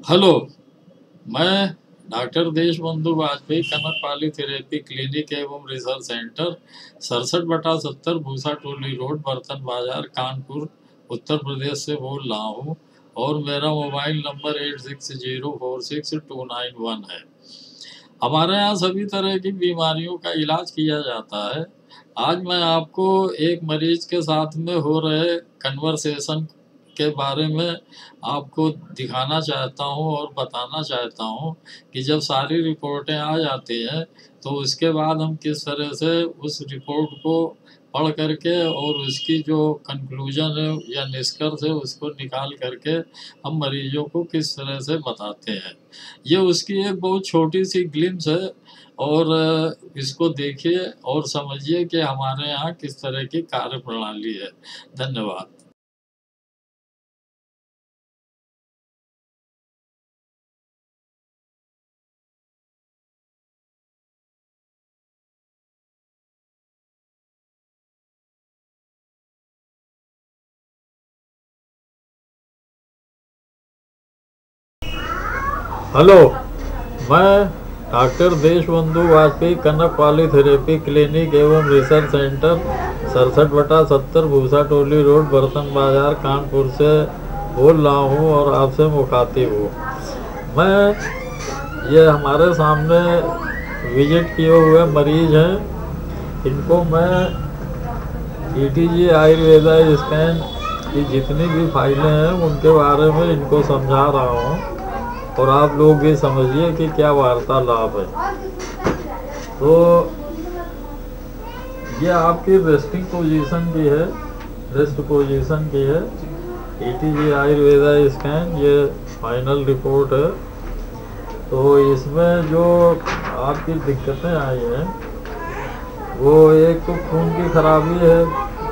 Hello, मैं doctor Deshbandhu Vajpayee Kanak poly therapy clinic एवं research centre, सड़सठ बटा सत्तर भूसा टोली रोड, बर्तन बाज़ार, कानपुर, उत्तर प्रदेश से बोल रहा हूँ और मेरा mobile number eight six zero four six two nine one है। हमारे यहाँ सभी तरह की बीमारियों का इलाज किया जाता है। आज मैं आपको एक मरीज़ के साथ में हो रहे कन्वर्सेशन के बारे में आपको दिखाना चाहता हूँ और बताना चाहता हूँ कि जब सारी रिपोर्टें आ जाती हैं तो उसके बाद हम किस तरह से उस रिपोर्ट को पढ़ करके और उसकी जो कंक्लूजन है या निष्कर्ष है उसको निकाल करके हम मरीजों को किस तरह से बताते हैं। ये उसकी एक बहुत छोटी सी ग्लिम्स है और इसको देखिए और समझिए कि हमारे यहाँ किस तरह की कार्य प्रणाली है। धन्यवाद। हेलो, मैं doctor Deshbandhu Vajpayee, Kanak poly therapy clinic एवं रिसर्च सेंटर, सड़सठ बटा सत्तर, भूसा टोली रोड, बर्तन बाज़ार, कानपुर से बोल रहा हूँ और आपसे मुखातिब हूँ। मैं, ये हमारे सामने विज़िट किए हुए मरीज़ हैं। इनको मैं E T G Ayurveda scan की जितनी भी फाइलें हैं, उनके बारे में इनको समझा रहा हूँ। और आप लोग ये समझिए कि क्या वार्तालाप है। तो ये आपकी रेस्टिंग पोजीशन की है रेस्ट पोजीशन की है। E T G Ayurveda scan ये फाइनल रिपोर्ट है। तो इसमें जो आपकी दिक्कतें आई हैं, वो एक तो खून की खराबी है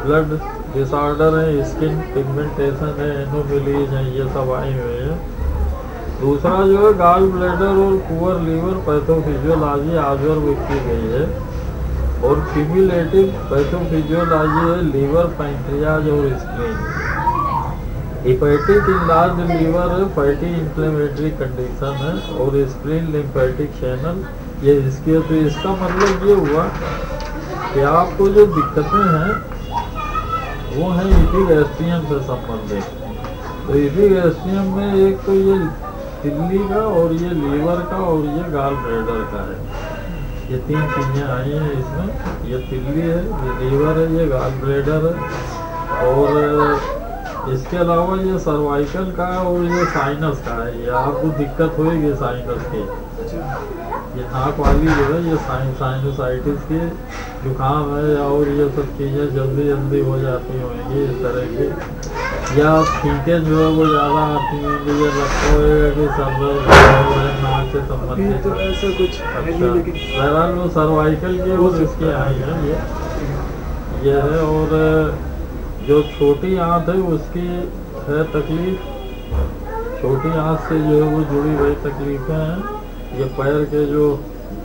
ब्लड डिसऑर्डर है स्किन पिगमेंटेशन है एनोमिलीज है, ये सब आई हुई है। दूसरा जो है गाल ब्लैडर और पुअर लीवर पैथोफिजियोलॉजी आज ऑब्ज़र्व की गई है। और क्यूमुलेटिव पैथोफिजियोलॉजी है लीवर पैंट्रियाज और स्क्रीन हिपैटिक इंलार्ज लीवर है फैटी इंफ्लेमेटरी कंडीशन है, और स्क्रीन लिम्फेटिक चैनल ये इसकी तो इसका मतलब ये हुआ कि आपको जो दिक्कतें हैं, वो हैं इपीगैस्ट्रियम से संबंधित। तो इपीगैस्ट्रियम में एक तो ये तिल्ली का और ये लीवर का और ये गाल ब्रेडर का है। ये तीन चीज़ें आई हैं इसमें। ये तिल्ली है, ये लीवर है, ये गाल ब्रेडर है। और इसके अलावा ये सर्वाइकल का है और ये साइनस का है। ये आपको दिक्कत होगी साइनस की। ये नाक वाली जो है, ये साइन साइनोसाइटिस की जुकाम है और ये सब चीज़ें जल्दी जल्दी हो जाती होंगी इस तरह की। या फीके जो है वो ज़्यादा आती हैं मुझे लगता होगा कि नाक से संबंधित तो ऐसा कुछ है नहीं अच्छा। लेकिन बहरहाल वो सर्वाइकल की वो इसकी आई है ये। ये है और जो छोटी आंत है उसकी है तकलीफ़। छोटी आंत से जो है वो जुड़ी हुई तकलीफें हैं। ये पैर के जो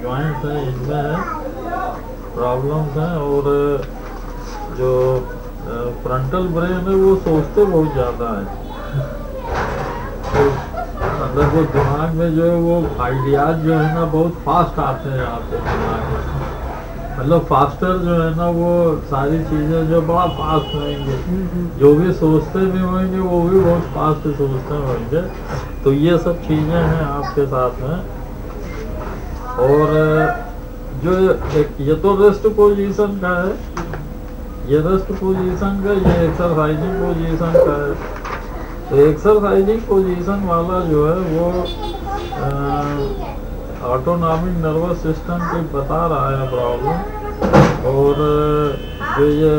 जॉइंट्स हैं इनमें है प्रॉब्लम्स हैं और जो फ्रंटल ब्रेन है वो सोचते बहुत ज़्यादा है। तो मतलब वो दिमाग में जो है वो आइडियाज़ जो है ना बहुत फास्ट आते हैं आपके दिमाग में। मतलब फास्टर जो है ना वो सारी चीज़ें जो बड़ा फास्ट होंगे जो भी सोचते भी होंगे वो भी बहुत फास्ट सोचते होंगे। तो ये सब चीज़ें हैं आपके साथ में। और जो एक ये तो रेस्ट पोजीशन का है। ये पोजीशन का ये एक्सरसाइजिंग पोजीशन का है तो एक्सरसाइजिंग पोजीशन वाला जो है वो ऑटोनॉमिक नर्वस सिस्टम की बता रहा है प्रॉब्लम और जो ये,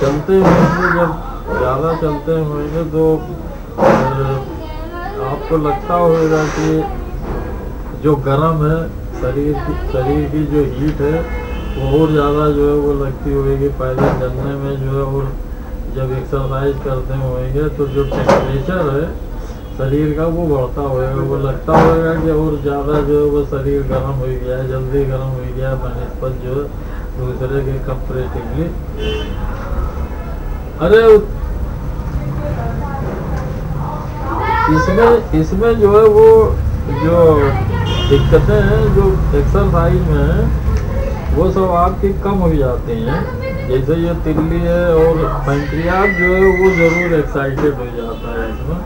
चलते होंगे जब ज़्यादा चलते होंगे तो आपको लगता होगा कि जो गर्म है, शरीर की शरीर की जो हीट है और ज़्यादा जो है वो लगती होगी पैदल चलने में जो है और जब एक्सरसाइज करते होंगे तो जो टेम्परेचर है, शरीर का वो बढ़ता होगा, वो लगता होगा कि और ज़्यादा जो है वो शरीर गर्म हो गया है जल्दी गर्म हो गया है बनस्पत जो दूसरे के कंपेरेटिवली अरे इसमें इसमें जो है वो जो दिक्कतें हैं, जो एक्सरसाइज में है वो सब आपकी कम हो जाती हैं। जैसे ये तिल्ली है और पेंक्रियाज जो है वो ज़रूर एक्साइटेड हो जाता है इसमें।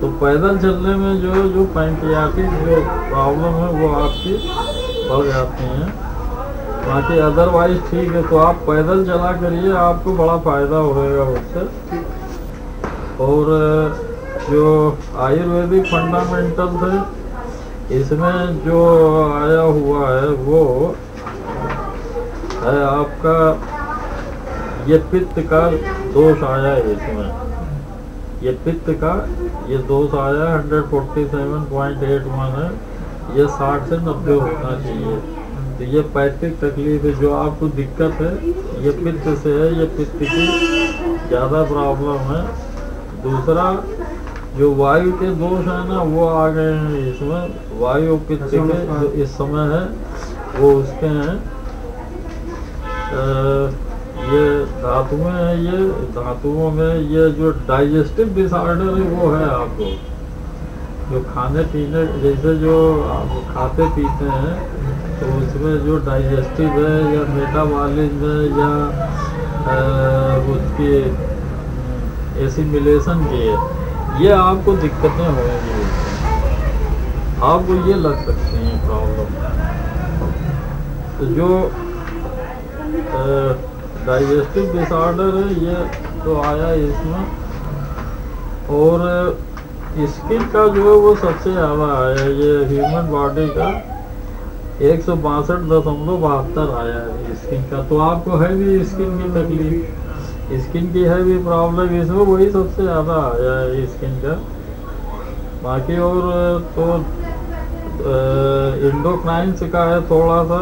तो पैदल चलने में जो है, जो पैंक्रियाटिक जो प्रॉब्लम है, वो आपकी बढ़ जाती हैं। बाकी अदरवाइज़ ठीक है तो आप पैदल चला करिए, आपको बड़ा फ़ायदा होएगा उससे। और, जो आयुर्वेदिक फंडामेंटल है, इसमें जो आया हुआ है वो है आपका। ये पित्त का दोष आया है इसमें। ये पित्त का, ये दोष आया hundred forty seven point eight one है। ये साठ से नब्बे होना चाहिए। तो ये पैतृक तकलीफ़ है, जो आपको दिक्कत है, ये पित्त से है, ये पित्त की ज़्यादा प्रॉब्लम है। दूसरा, जो वायु के दोष है ना, वो आ गए हैं इसमें। वायु पित्त के जो इस समय है, वो उसके हैं। ये धातुएँ हैं, ये धातुओं में ये जो डाइजेस्टिव डिसऑर्डर है, वो है आपको। जो खाने पीने, जैसे जो आप खाते पीते हैं तो उसमें जो डाइजेस्टिव है या मेटाबॉलिज्म है या उसकी एसिमिलेशन की है ये आपको दिक्कतें होंगी। आपको ये लग सकती हैं प्रॉब्लम तो जो डाइजेस्टिव डिसऑर्डर ये तो आया है इसमें। और स्किन का जो है वो सबसे ज़्यादा आया है, ये ह्यूमन बॉडी का एक सौ बासठ दशमलव बहत्तर आया है स्किन का। तो आपको है भी स्किन की तकलीफ़? स्किन की है भी प्रॉब्लम, इसमें वही सबसे ज़्यादा आया है स्किन का। बाकी और तो इंडोक्राइंस का है थोड़ा सा।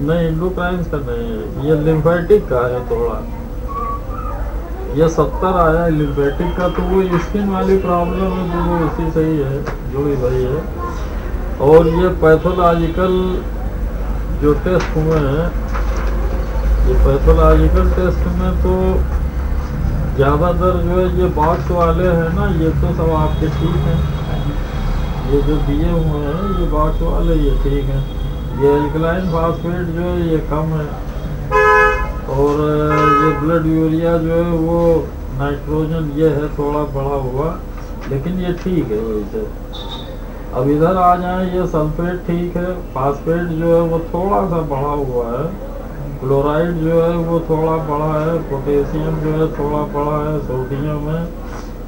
नहीं इंडोक्राइंस का नहीं ये लिम्फेटिक का है थोड़ा। ये सत्तर आया है लिम्फेटिक का तो वो स्किन वाली प्रॉब्लम है तो वो उसी से ही है जुड़ी हुई है। और ये पैथोलॉजिकल जो टेस्ट हुए हैं, ये पैथोलॉजिकल टेस्ट में तो ज़्यादातर जो है, ये बॉक्स वाले हैं ना, ये तो सब आपके ठीक हैं। ये जो दिए हुए हैं, ये बॉक्स वाले ये ठीक हैं। ये एल्कलाइन फास्फेट जो है, ये कम है। और ये ब्लड यूरिया जो है, वो नाइट्रोजन ये है, थोड़ा बढ़ा हुआ, लेकिन ये ठीक है वैसे। अब इधर आ जाए, ये सल्फेट ठीक है फास्फेट जो है, वो थोड़ा सा बढ़ा हुआ है। क्लोराइड जो है, वो थोड़ा बड़ा है पोटेशियम जो है, थोड़ा बड़ा है सोडियम है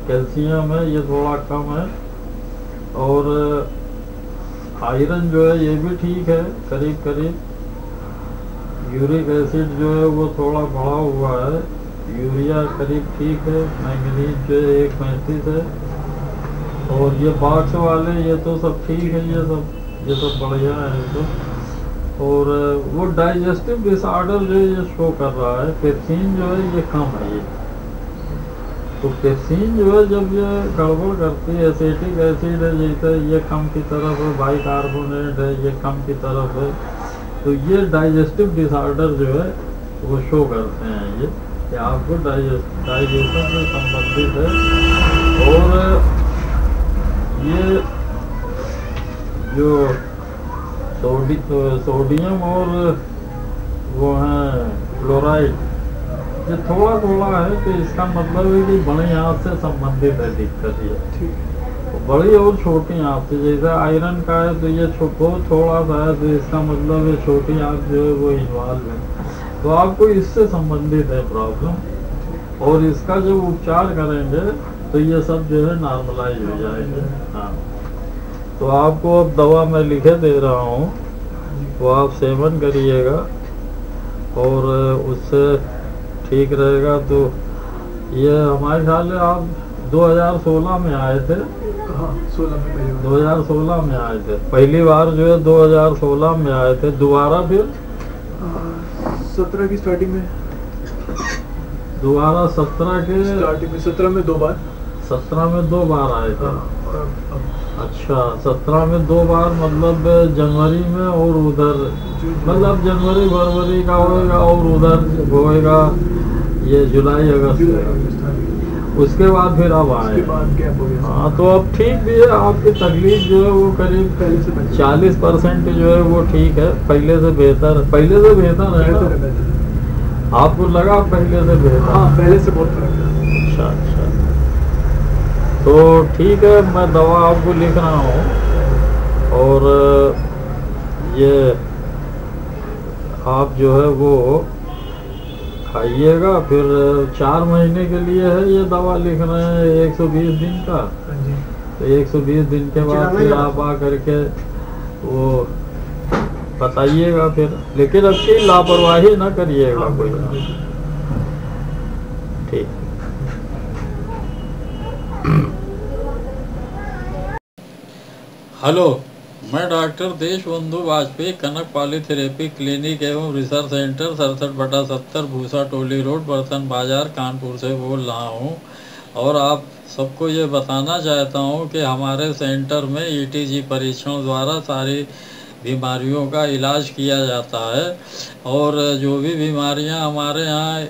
कैल्शियम है, ये थोड़ा कम है। और आयरन जो है, ये भी ठीक है, करीब करीब। यूरिक एसिड जो है, वो थोड़ा बढ़ा हुआ है। यूरिया करीब ठीक है, मैंगनीज जो है, एक पैंतीस है। और ये बाक्स वाले, ये तो सब ठीक है, ये सब ये सब बढ़िया है तो। और, वो डाइजेस्टिव डिसऑर्डर जो है, ये शो कर रहा है। पेप्सिन जो है, ये कम है, ये। तो पेप्सिन जो है, जब ये गड़बड़ करती है एसिटिक एसिड है, जैसे ये कम की तरफ़ है बाई कार्बोनेट है, ये कम की तरफ़ है तो ये डाइजेस्टिव डिसऑर्डर जो है, वो शो करते हैं ये, कि आपको डाइजेशन से संबंधित है, और ये जो सोडी सोडियम और वो है क्लोराइड ये थोड़ा थोड़ा है तो इसका मतलब है कि बड़े हाथ से संबंधित है दिक्कत ये। ठीक। बड़ी और छोटी आँख से जैसे आयरन का है तो ये बहुत थोड़ा सा है तो इसका मतलब है छोटी आँख जो है वो इन्वॉल्व है। तो आपको इससे संबंधित है प्रॉब्लम और इसका जब उपचार करेंगे तो ये सब जो है नॉर्मलाइज हो जाएँगे। हाँ तो आपको अब दवा मैं लिखे दे रहा हूँ वो आप सेवन करिएगा। और उससे ठीक रहेगा तो ये हमारे ख्याल आप 2016 में आए थे। हाँ सोलह में पहली दो हज़ार सोलह में आए थे। पहली बार जो है 2016 में आए थे। दोबारा फिर? सत्रह की स्टार्टिंग में। दोबारा सत्रह के स्टार्टिंग में सत्रह में दो बार। सत्रह में दो बार आए थे। हाँ, अच्छा सत्रह में दो बार मतलब जनवरी में और उधर मतलब जनवरी फरवरी का होएगा और उधर होएगा। ये जुलाई अगस्त उसके बाद फिर अब आए। हो तो अब ठीक भी है आपकी तकलीफ़ जो है वो करीब पहले से बेहतर चालीस परसेंट जो है वो ठीक है पहले से बेहतर पहले से बेहतर है ना? आपको लगा पहले से बेहतर। हाँ पहले से बहुत फ़र्क है अच्छा अच्छा। तो ठीक है मैं दवा आपको लिख रहा हूँ। और ये आप जो है वो खाइएगा फिर चार महीने के लिए है ये दवा लिख रहे हैं 120 दिन का। हाँ जी। तो 120 दिन के बाद फिर आप आ करके वो बताइएगा फिर। लेकिन अच्छी लापरवाही ना करिएगा हाँ, कोई। ठीक। हेलो। मैं doctor Deshbandhu Vajpayee, Kanak polytherapy clinic एवं रिसर्च सेंटर, सड़सठ बटा सत्तर, भूसा टोली रोड बर्तन बाज़ार, कानपुर से बोल रहा हूँ। और आप सबको ये बताना चाहता हूँ कि हमारे सेंटर में ईटीजी परीक्षण द्वारा सारी बीमारियों का इलाज किया जाता है। और जो भी बीमारियाँ हमारे यहाँ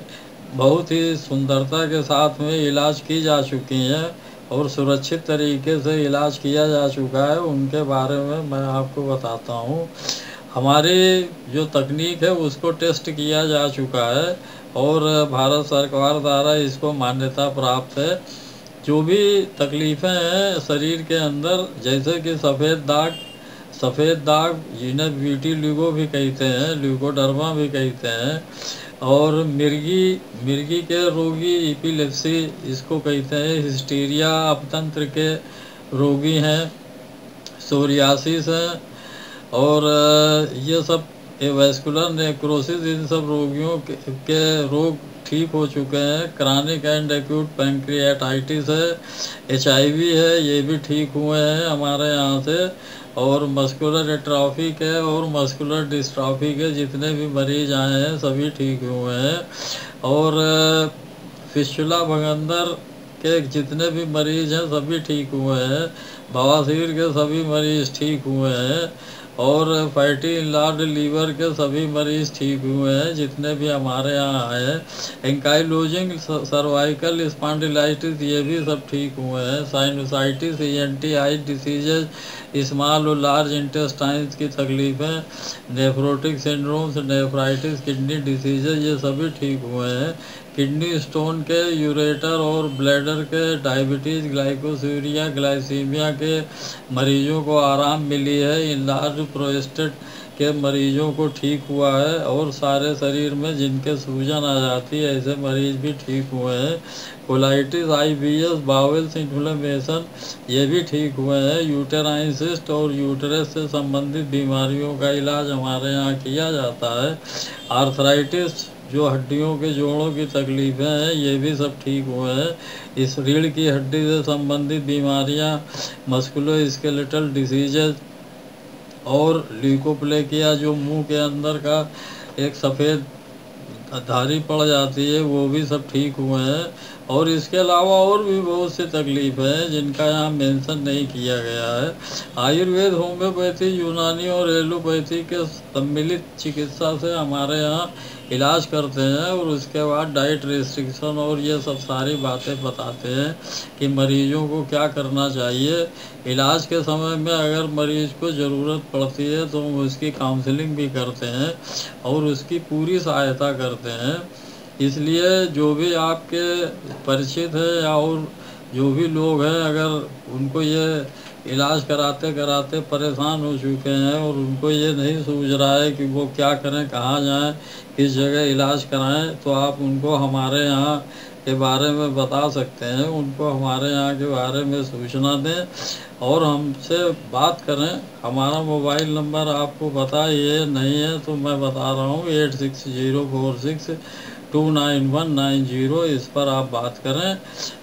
बहुत ही सुंदरता के साथ में इलाज की जा चुकी हैं। और सुरक्षित तरीके से इलाज किया जा चुका है, उनके बारे में मैं आपको बताता हूँ। हमारी जो तकनीक है, उसको टेस्ट किया जा चुका है और भारत सरकार द्वारा इसको मान्यता प्राप्त है। जो भी तकलीफ़ें हैं शरीर के अंदर, जैसे कि सफ़ेद दाग सफ़ेद दाग जिन्हें ब्यूटी ल्यूगो भी कहते हैं, ल्यूकोडर्मा भी कहते हैं और मिर्गी मिर्गी के रोगी इपिलेप्सी इसको कहते हैं हिस्टीरिया अपतंत्र के रोगी हैं सोरियासिस हैं और ये सब वेस्कुलर नेक्रोसिस इन सब रोगियों के, के रोग ठीक हो चुके हैं। क्रॉनिक एंड एक्यूट पेंक्रियाटाइटिस है एचआईवी है, ये भी ठीक हुए हैं हमारे यहाँ से। और मस्कुलर एट्रॉफी के और मस्कुलर डिस्ट्रॉफी के जितने भी मरीज़ आए हैं, सभी ठीक हुए हैं। और फिशुला भगंदर के जितने भी मरीज़ हैं, सभी ठीक हुए हैं। बवासीर के सभी मरीज़ ठीक हुए हैं। और फैटी लार्ड लीवर के सभी मरीज़ ठीक हुए हैं, जितने भी हमारे यहाँ आए हैं। एंकाइलोजिंग सर्वाइकल स्पॉन्डिलाइटिस ये भी सब ठीक हुए हैं। Sinusitis E N T eye diseases small और लार्ज इंटेस्टाइन्स की तकलीफ़ें nephrotic syndromes nephritis kidney diseases ये सभी ठीक हुए हैं। किडनी स्टोन के, यूरेटर और ब्लैडर के, डायबिटीज़, ग्लाइकोसूरिया, ग्लाइसीमिया के मरीजों को आराम मिली है। इलाज प्रोस्टेट के मरीजों को ठीक हुआ है और सारे शरीर में जिनके सूजन आ जाती है, ऐसे मरीज़ भी ठीक हुए हैं। Colitis I B S bowels inflammation, ये भी ठीक हुए हैं। यूटेराइन सिस्ट और यूटरस से संबंधित बीमारियों का इलाज हमारे यहाँ किया जाता है। आर्थराइटिस जो हड्डियों के जोड़ों की तकलीफ़ें हैं, ये भी सब ठीक हुए हैं। इस रीढ़ की हड्डी से संबंधित बीमारियाँ मस्कुलो स्केलेटल डिसीजेज और ल्यूकोप्लेकिया जो मुँह के अंदर का एक सफ़ेद धारी पड़ जाती है, वो भी सब ठीक हुए हैं। और इसके अलावा और भी बहुत सी तकलीफ़ हैं जिनका यहाँ मेंशन नहीं किया गया है। आयुर्वेद, होम्योपैथी, यूनानी और एलोपैथी के सम्मिलित चिकित्सा से हमारे यहाँ इलाज करते हैं और उसके बाद डाइट रेस्ट्रिक्शन और ये सब सारी बातें बताते हैं कि मरीजों को क्या करना चाहिए। इलाज के समय में अगर मरीज़ को ज़रूरत पड़ती है तो हम उसकी काउंसलिंग भी करते हैं और उसकी पूरी सहायता करते हैं। इसलिए जो भी आपके परिचित है या और जो भी लोग हैं, अगर उनको ये इलाज कराते कराते परेशान हो चुके हैं और उनको ये नहीं सूझ रहा है कि वो क्या करें, कहाँ जाएँ, किस जगह इलाज कराएँ तो आप उनको हमारे यहाँ के बारे में बता सकते हैं। उनको हमारे यहाँ के बारे में सूचना दें और हमसे बात करें। हमारा मोबाइल नंबर आपको पता ये नहीं है तो मैं बता रहा हूँ, eight six zero four six two nine one nine zero, इस पर आप बात करें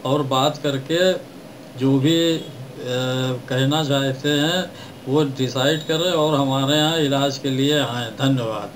और बात करके जो भी कहना चाहते हैं वो डिसाइड करें और हमारे यहाँ इलाज के लिए आएँ। धन्यवाद।